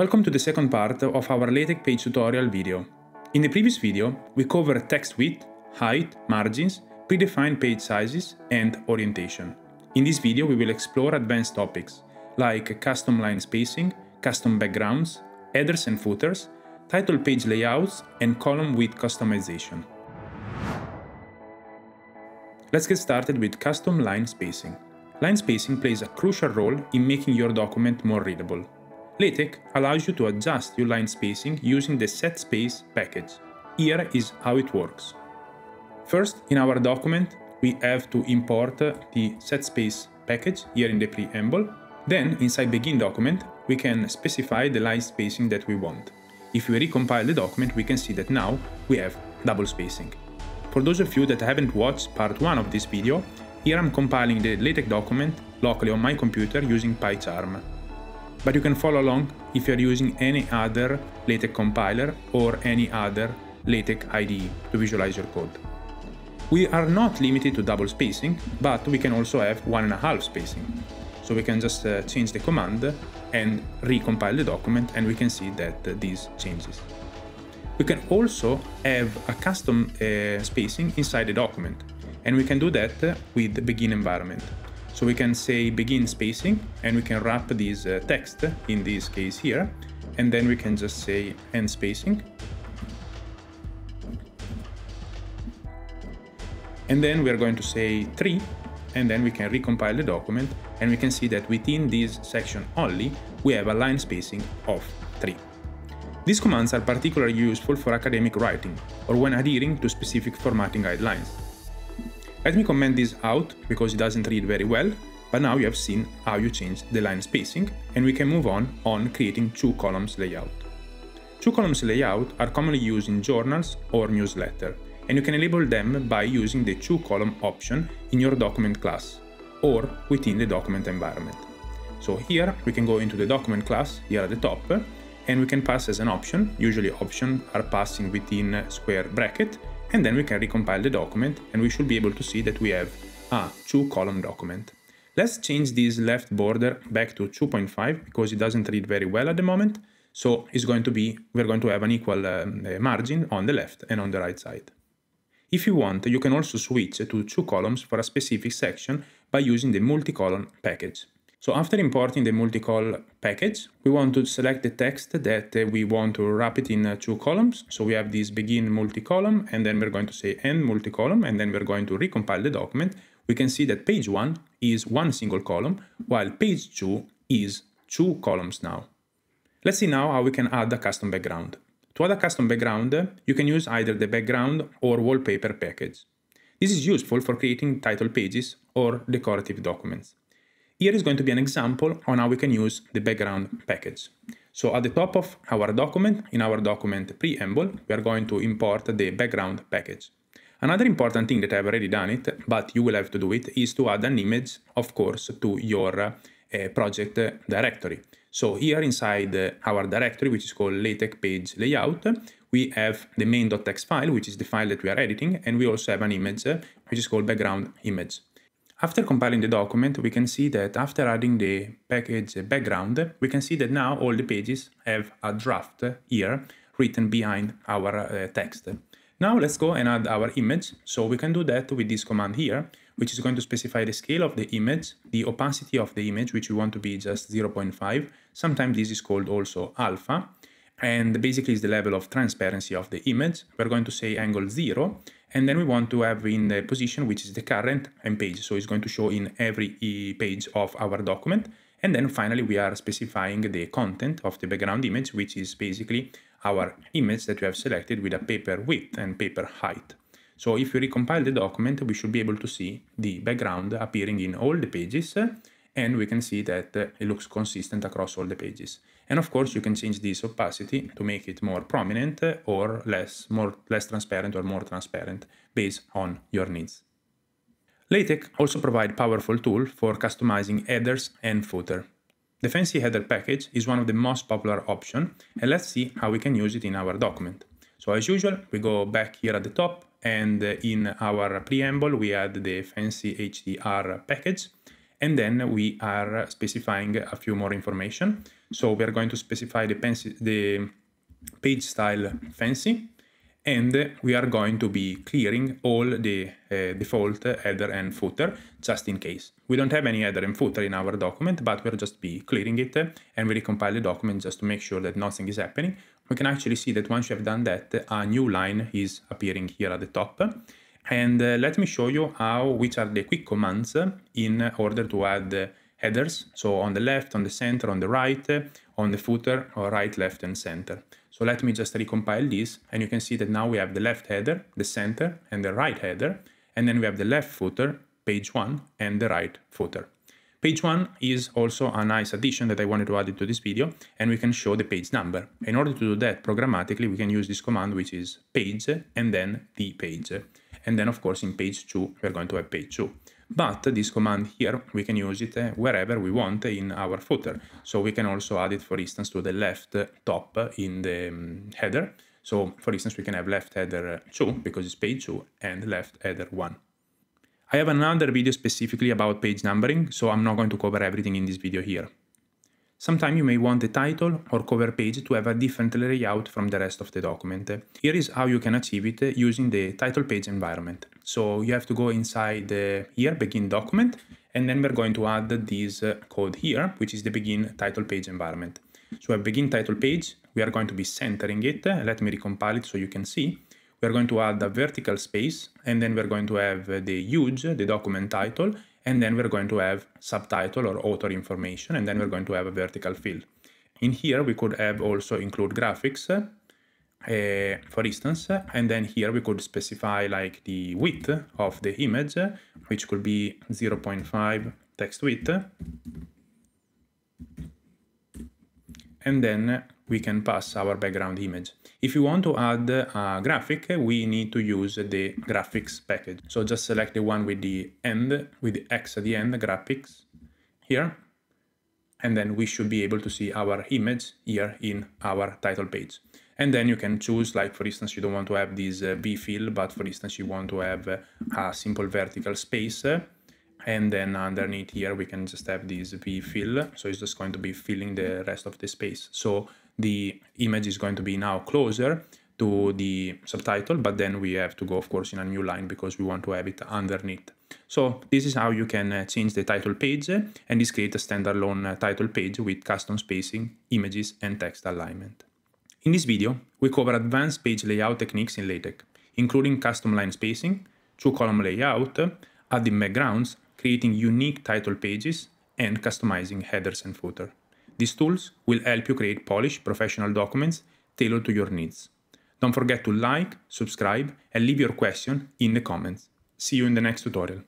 Welcome to the second part of our LaTeX page tutorial video. In the previous video, we covered text width, height, margins, predefined page sizes, and orientation. In this video, we will explore advanced topics like custom line spacing, custom backgrounds, headers and footers, title page layouts, and column width customization. Let's get started with custom line spacing. Line spacing plays a crucial role in making your document more readable. LaTeX allows you to adjust your line spacing using the SetSpace package. Here is how it works. First, in our document, we have to import the SetSpace package here in the preamble. Then, inside Begin document, we can specify the line spacing that we want. If we recompile the document, we can see that now we have double spacing. For those of you that haven't watched part 1 of this video, here I'm compiling the LaTeX document locally on my computer using PyCharm. But you can follow along if you're using any other LaTeX compiler or any other LaTeX IDE to visualize your code. We are not limited to double spacing, but we can also have one and a half spacing. So we can just uh, change the command and recompile the document and we can see that uh, this changes. We can also have a custom uh, spacing inside the document and we can do that uh, with the begin environment. So we can say begin spacing and we can wrap this uh, text in this case here and then we can just say end spacing and then we are going to say 3 and then we can recompile the document and we can see that within this section only we have a line spacing of 3. These commands are particularly useful for academic writing or when adhering to specific formatting guidelines. Let me comment this out because it doesn't read very well, but now you have seen how you change the line spacing and we can move on on creating two columns layout. Two columns layout are commonly used in journals or newsletter and you can enable them by using the two column option in your document class or within the document environment. So here we can go into the document class here at the top and we can pass as an option, usually options are passing within square bracket and then we can recompile the document and we should be able to see that we have a two column document. Let's change this left border back to 2.5 because it doesn't read very well at the moment. So it's going to be, we're going to have an equal um, margin on the left and on the right side. If you want, you can also switch to two columns for a specific section by using the multi-column package. So after importing the multi-col package, we want to select the text that uh, we want to wrap it in uh, two columns. So we have this begin multi-column and then we're going to say end multi-column and then we're going to recompile the document. We can see that page one is one single column while page two is two columns now. Let's see now how we can add a custom background. To add a custom background, you can use either the background or wallpaper package. This is useful for creating title pages or decorative documents. Here is going to be an example on how we can use the background package. So at the top of our document, in our document preamble, we are going to import the background package. Another important thing that I've already done it, but you will have to do it, is to add an image, of course, to your uh, project directory. So here inside our directory, which is called LaTeX page layout, we have the main.tex file, which is the file that we are editing, and we also have an image, which is called background image. After compiling the document, we can see that after adding the package background, we can see that now all the pages have a draft here written behind our uh, text. Now let's go and add our image. So we can do that with this command here, which is going to specify the scale of the image, the opacity of the image, which we want to be just 0.5. Sometimes this is called also alpha. And basically is the level of transparency of the image. We're going to say angle 0. And then we want to have in the position, which is the current and page. So it's going to show in every eh, page of our document. And then finally, we are specifying the content of the background image, which is basically our image that we have selected with a paper width and paper height. So if we recompile the document, we should be able to see the background appearing in all the pages eh, and we can see that eh, it looks consistent across all the pages. And of course, you can change this opacity to make it more prominent or less, more, less transparent or more transparent based on your needs. LaTeX also provides powerful tool for customizing headers and footer. The fancy header package is one of the most popular options, and let's see how we can use it in our document. So as usual, we go back here at the top, and in our preamble, we add the fancy HDR package, and then we are specifying a few more information. So we are going to specify the, the page style fancy, and we are going to be clearing all the uh, default header and footer just in case. We don't have any header and footer in our document, but we'll just be clearing it and we recompile the document just to make sure that nothing is happening. We can actually see that once you have done that, a new line is appearing here at the top. And uh, let me show you how, which are the quick commands in order to add headers. So on the left, on the center, on the right, on the footer, or right, left, and center. So let me just recompile this and you can see that now we have the left header, the center and the right header. And then we have the left footer, page one and the right footer. Page one is also a nice addition that I wanted to add into this video and we can show the page number. In order to do that programmatically, we can use this command, which is page and then the page. And then of course in page two, we're going to have page two. But this command here, we can use it uh, wherever we want in our footer. So we can also add it, for instance, to the left top in the um, header. So for instance, we can have left header 2 because it's page 2 and left header 1. I have another video specifically about page numbering, so I'm not going to cover everything in this video here. Sometimes you may want the title or cover page to have a different layout from the rest of the document. Here is how you can achieve it using the title page environment. So you have to go inside the here, begin document, and then we're going to add this code here, which is the begin title page environment. So a begin title page, we are going to be centering it. Let me recompile it so you can see. We're going to add a vertical space, and then we're going to have the huge, the document title, and then we're going to have subtitle or author information, and then we're going to have a vertical field. In here, we could have also include graphics, uh, for instance, and then here we could specify like the width of the image, which could be 0.5 text width. And then we can pass our background image. If you want to add a graphic, we need to use the graphicx package. So just select the one with the end, with the X at the end, graphicx here. And then we should be able to see our image here in our title page. And then you can choose, like for instance, you don't want to have this uh, V fill, but for instance, you want to have uh, a simple vertical space and then underneath here we can just have this v fill so it's just going to be filling the rest of the space so the image is going to be now closer to the subtitle but then we have to go of course in a new line because we want to have it underneath so this is how you can uh, change the title page and this create a standalone uh, title page with custom spacing images and text alignment in this video we cover advanced page layout techniques in latex including custom line spacing two column layout adding backgrounds creating unique title pages, and customizing headers and footer. These tools will help you create polished professional documents tailored to your needs. Don't forget to like, subscribe, and leave your question in the comments. See you in the next tutorial.